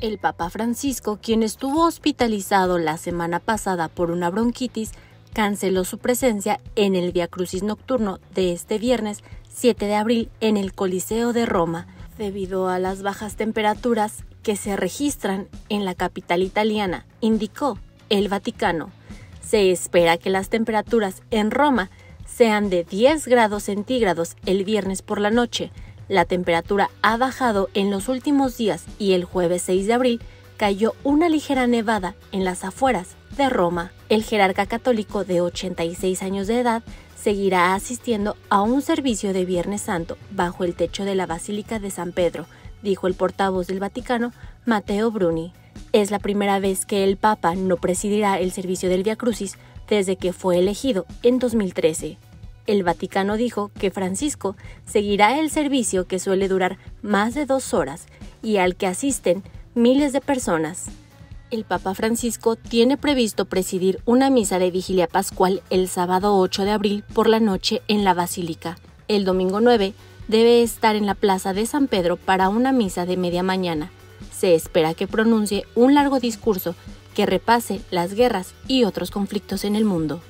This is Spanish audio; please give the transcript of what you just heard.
El Papa Francisco, quien estuvo hospitalizado la semana pasada por una bronquitis, canceló su presencia en el Via Crucis nocturno de este viernes 7 de abril en el Coliseo de Roma, debido a las bajas temperaturas que se registran en la capital italiana, indicó el Vaticano. Se espera que las temperaturas en Roma sean de 10 grados centígrados el viernes por la noche, la temperatura ha bajado en los últimos días y el jueves 6 de abril cayó una ligera nevada en las afueras de Roma. El jerarca católico de 86 años de edad seguirá asistiendo a un servicio de Viernes Santo bajo el techo de la Basílica de San Pedro, dijo el portavoz del Vaticano, Matteo Bruni. Es la primera vez que el Papa no presidirá el servicio del Via Crucis desde que fue elegido en 2013 el Vaticano dijo que Francisco seguirá el servicio que suele durar más de dos horas y al que asisten miles de personas. El Papa Francisco tiene previsto presidir una misa de vigilia pascual el sábado 8 de abril por la noche en la Basílica. El domingo 9 debe estar en la Plaza de San Pedro para una misa de media mañana. Se espera que pronuncie un largo discurso que repase las guerras y otros conflictos en el mundo.